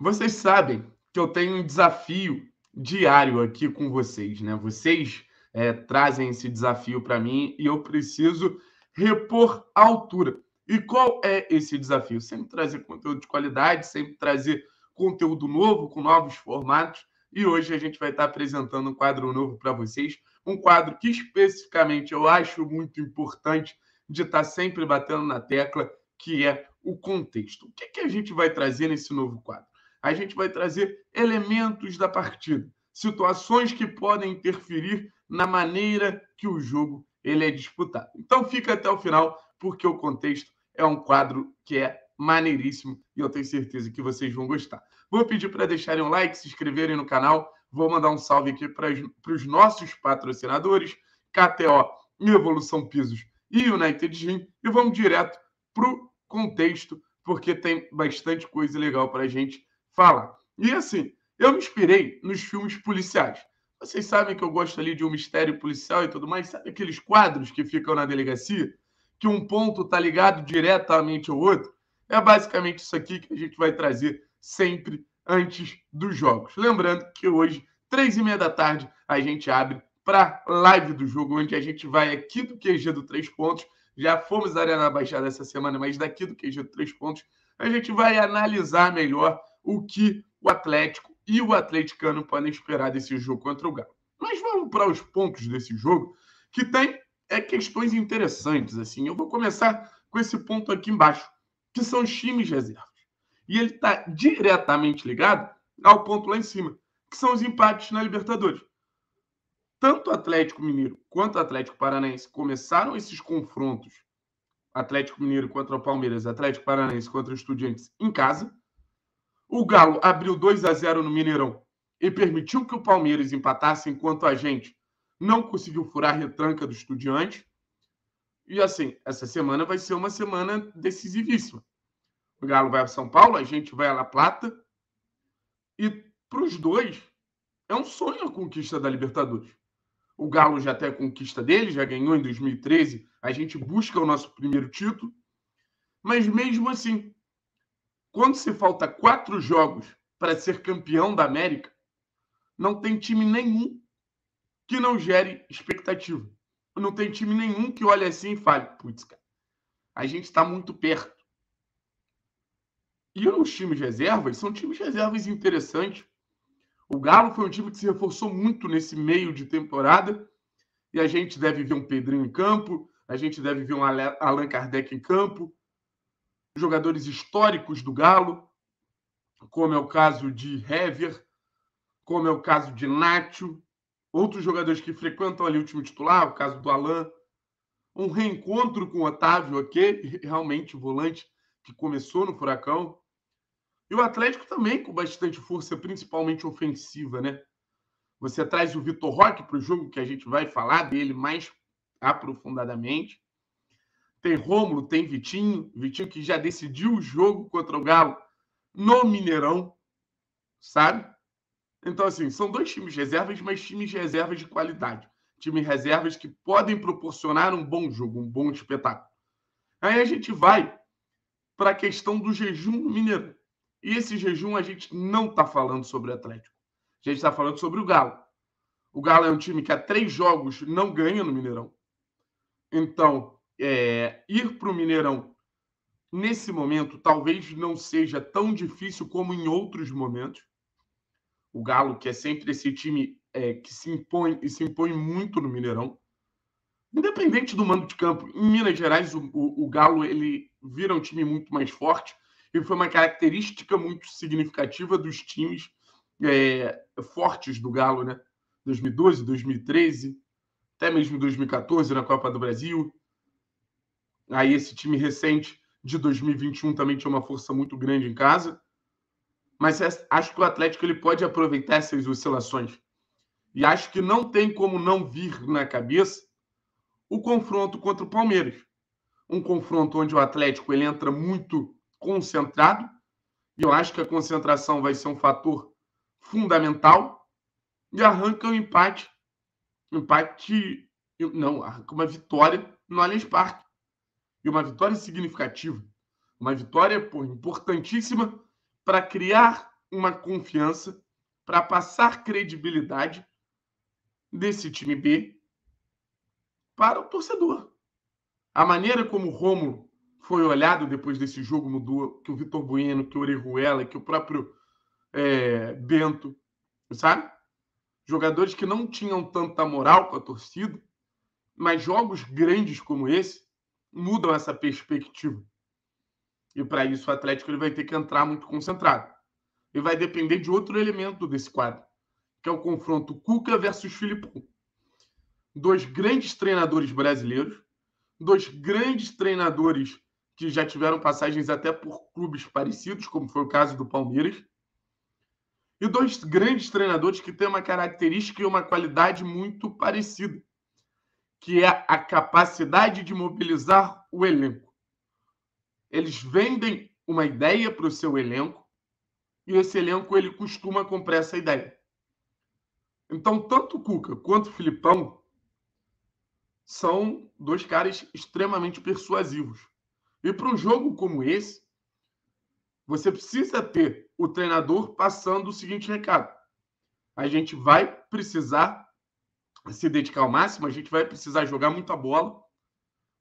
Vocês sabem que eu tenho um desafio diário aqui com vocês, né? Vocês é, trazem esse desafio para mim e eu preciso repor a altura. E qual é esse desafio? Sempre trazer conteúdo de qualidade, sempre trazer conteúdo novo, com novos formatos. E hoje a gente vai estar apresentando um quadro novo para vocês, um quadro que especificamente eu acho muito importante de estar sempre batendo na tecla, que é o contexto. O que, que a gente vai trazer nesse novo quadro? A gente vai trazer elementos da partida, situações que podem interferir na maneira que o jogo ele é disputado. Então fica até o final, porque o contexto é um quadro que é maneiríssimo e eu tenho certeza que vocês vão gostar. Vou pedir para deixarem um like, se inscreverem no canal. Vou mandar um salve aqui para os nossos patrocinadores, KTO, Evolução Pisos e United Gym. E vamos direto para o contexto, porque tem bastante coisa legal para a gente falar. E assim, eu me inspirei nos filmes policiais. Vocês sabem que eu gosto ali de um mistério policial e tudo mais. Sabe aqueles quadros que ficam na delegacia? Que um ponto está ligado diretamente ao outro? É basicamente isso aqui que a gente vai trazer sempre antes dos jogos. Lembrando que hoje, três e meia da tarde, a gente abre para live do jogo, onde a gente vai aqui do QG do Três Pontos. Já fomos à Arena Baixada essa semana, mas daqui do QG do Três Pontos, a gente vai analisar melhor o que o Atlético e o atleticano podem esperar desse jogo contra o Galo. Mas vamos para os pontos desse jogo, que tem é, questões interessantes. assim. Eu vou começar com esse ponto aqui embaixo, que são os times reservas. E ele está diretamente ligado ao ponto lá em cima, que são os empates na Libertadores. Tanto o Atlético Mineiro quanto o Atlético Paranaense começaram esses confrontos, Atlético Mineiro contra o Palmeiras, Atlético Paranaense contra os Estudiantes, em casa. O Galo abriu 2 a 0 no Mineirão e permitiu que o Palmeiras empatasse enquanto a gente não conseguiu furar a retranca do Estudiante. E assim, essa semana vai ser uma semana decisivíssima. O Galo vai a São Paulo, a gente vai a La Plata. E para os dois, é um sonho a conquista da Libertadores. O Galo já tem a conquista dele, já ganhou em 2013. A gente busca o nosso primeiro título. Mas mesmo assim, quando se falta quatro jogos para ser campeão da América, não tem time nenhum que não gere expectativa. Não tem time nenhum que olhe assim e fale, putz, cara, a gente está muito perto. E os times reservas são times reservas interessantes. O Galo foi um time que se reforçou muito nesse meio de temporada. E a gente deve ver um Pedrinho em campo, a gente deve ver um Allan Kardec em campo, jogadores históricos do Galo, como é o caso de Hever, como é o caso de Nacho, outros jogadores que frequentam ali o time titular, o caso do Alain, um reencontro com o Otávio aqui, realmente volante que começou no Furacão. E o Atlético também com bastante força, principalmente ofensiva, né? Você traz o Vitor Roque para o jogo, que a gente vai falar dele mais aprofundadamente. Tem Rômulo, tem Vitinho, Vitinho que já decidiu o jogo contra o Galo no Mineirão, sabe? Então, assim, são dois times reservas, mas times reservas de qualidade. Times reservas que podem proporcionar um bom jogo, um bom espetáculo. Aí a gente vai para a questão do jejum no Mineirão. E esse jejum a gente não está falando sobre o Atlético. A gente está falando sobre o Galo. O Galo é um time que há três jogos não ganha no Mineirão. Então, é, ir para o Mineirão nesse momento talvez não seja tão difícil como em outros momentos. O Galo, que é sempre esse time é, que se impõe e se impõe muito no Mineirão. Independente do mando de campo, em Minas Gerais o, o, o Galo ele vira um time muito mais forte e foi uma característica muito significativa dos times é, fortes do Galo, né? 2012, 2013, até mesmo 2014 na Copa do Brasil. Aí esse time recente de 2021 também tinha uma força muito grande em casa. Mas é, acho que o Atlético ele pode aproveitar essas oscilações. E acho que não tem como não vir na cabeça o confronto contra o Palmeiras. Um confronto onde o Atlético ele entra muito concentrado. E eu acho que a concentração vai ser um fator fundamental. E arranca um empate. Empate. Não, arranca uma vitória no Allianz Parque e uma vitória significativa. Uma vitória importantíssima para criar uma confiança para passar credibilidade desse time B para o torcedor. A maneira como o Romulo foi olhado depois desse jogo mudou, que o Vitor Bueno, que o Orejuela, que o próprio é, Bento, sabe? Jogadores que não tinham tanta moral com a torcida, mas jogos grandes como esse mudam essa perspectiva. E para isso o Atlético ele vai ter que entrar muito concentrado. E vai depender de outro elemento desse quadro, que é o confronto Cuca versus Filipão. Dois grandes treinadores brasileiros, dois grandes treinadores que já tiveram passagens até por clubes parecidos, como foi o caso do Palmeiras, e dois grandes treinadores que têm uma característica e uma qualidade muito parecida, que é a capacidade de mobilizar o elenco. Eles vendem uma ideia para o seu elenco e esse elenco ele costuma comprar essa ideia. Então, tanto o Cuca quanto o Filipão são dois caras extremamente persuasivos. E para um jogo como esse, você precisa ter o treinador passando o seguinte recado: a gente vai precisar se dedicar ao máximo, a gente vai precisar jogar muita bola.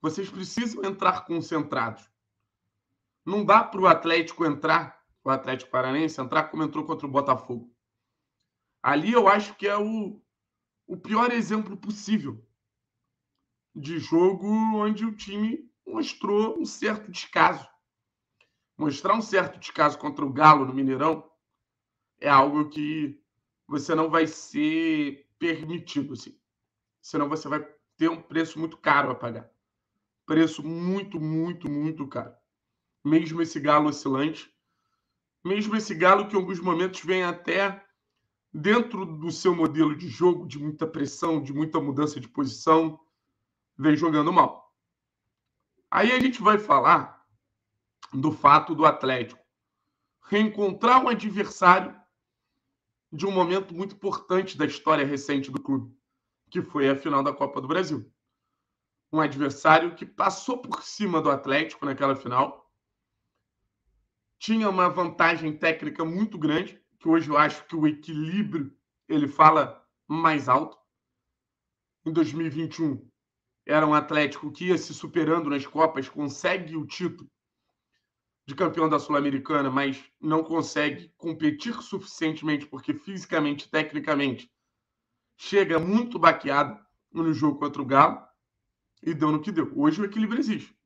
Vocês precisam entrar concentrados. Não dá para o Atlético entrar, o Atlético Paranense entrar como entrou contra o Botafogo. Ali eu acho que é o, o pior exemplo possível de jogo onde o time mostrou um certo descaso. Mostrar um certo descaso contra o Galo no Mineirão é algo que você não vai ser permitido, assim. Senão você vai ter um preço muito caro a pagar. Preço muito, muito, muito caro. Mesmo esse galo oscilante, mesmo esse galo que em alguns momentos vem até dentro do seu modelo de jogo, de muita pressão, de muita mudança de posição, vem jogando mal. Aí a gente vai falar do fato do Atlético reencontrar um adversário de um momento muito importante da história recente do clube, que foi a final da Copa do Brasil. Um adversário que passou por cima do Atlético naquela final, tinha uma vantagem técnica muito grande, que hoje eu acho que o equilíbrio ele fala mais alto. Em 2021, era um Atlético que ia se superando nas Copas, consegue o título de campeão da Sul-Americana, mas não consegue competir suficientemente porque fisicamente, tecnicamente, chega muito baqueado no jogo contra o Galo e deu no que deu. Hoje o equilíbrio existe.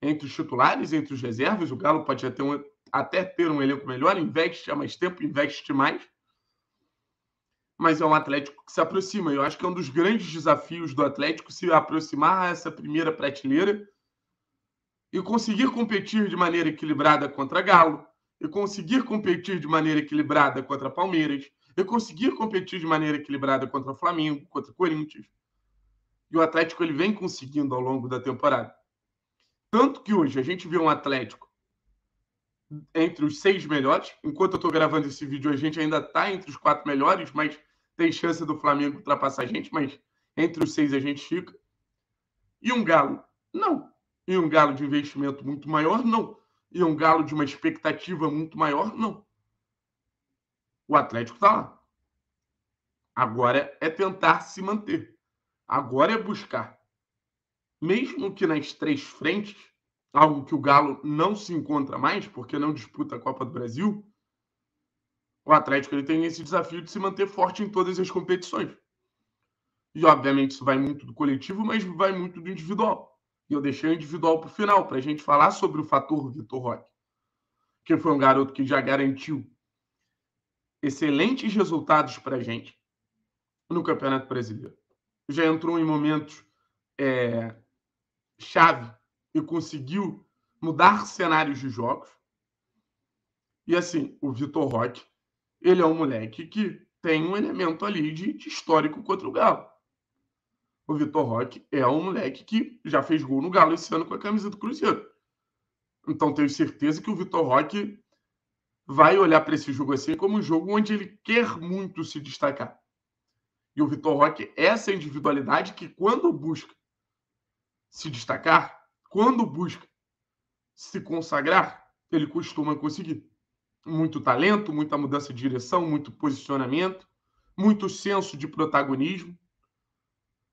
Entre os titulares, entre os reservas, o Galo pode até, um, até ter um elenco melhor, investe há mais tempo, investe mais. Mas é um Atlético que se aproxima. Eu acho que é um dos grandes desafios do Atlético se aproximar a essa primeira prateleira e conseguir competir de maneira equilibrada contra Galo, e conseguir competir de maneira equilibrada contra Palmeiras, e conseguir competir de maneira equilibrada contra Flamengo, contra Corinthians. E o Atlético ele vem conseguindo ao longo da temporada. Tanto que hoje a gente vê um Atlético entre os seis melhores. Enquanto eu estou gravando esse vídeo, a gente ainda está entre os quatro melhores, mas tem chance do Flamengo ultrapassar a gente, mas entre os seis a gente fica. E um Galo? Não. E um galo de investimento muito maior? Não. E um galo de uma expectativa muito maior? Não. O Atlético está lá. Agora é tentar se manter. Agora é buscar. Mesmo que nas três frentes, algo que o Galo não se encontra mais, porque não disputa a Copa do Brasil, o Atlético ele tem esse desafio de se manter forte em todas as competições. E, obviamente, isso vai muito do coletivo, mas vai muito do individual. E eu deixei o individual para o final, para a gente falar sobre o fator Vitor Roque, que foi um garoto que já garantiu excelentes resultados para a gente no Campeonato Brasileiro. Já entrou em momentos é, chave e conseguiu mudar cenários de jogos. E assim, o Vitor Roque, ele é um moleque que tem um elemento ali de, de histórico contra o Galo o Vitor Roque é um moleque que já fez gol no Galo esse ano com a camisa do Cruzeiro. Então tenho certeza que o Vitor Roque vai olhar para esse jogo assim como um jogo onde ele quer muito se destacar. E o Vitor Roque é essa individualidade que quando busca se destacar, quando busca se consagrar, ele costuma conseguir. muito talento, muita mudança de direção, muito posicionamento, muito senso de protagonismo.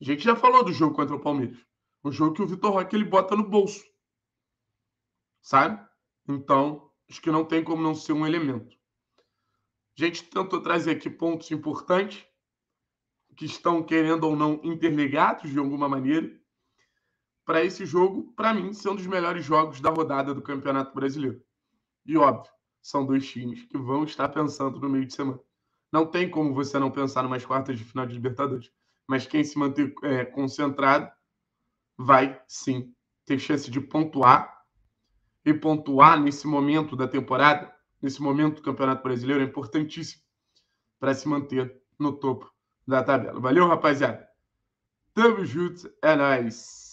A gente já falou do jogo contra o Palmeiras. Um jogo que o Vitor Roque ele bota no bolso. Sabe? Então, acho que não tem como não ser um elemento. A gente tentou trazer aqui pontos importantes que estão querendo ou não interligados de alguma maneira para esse jogo, para mim, ser um dos melhores jogos da rodada do Campeonato Brasileiro. E óbvio, são dois times que vão estar pensando no meio de semana. Não tem como você não pensar em umas quartas de final de Libertadores. Mas quem se manter é, concentrado vai sim ter chance de pontuar. E pontuar nesse momento da temporada, nesse momento do Campeonato Brasileiro, é importantíssimo para se manter no topo da tabela. Valeu, rapaziada. Tamo junto, é nóis.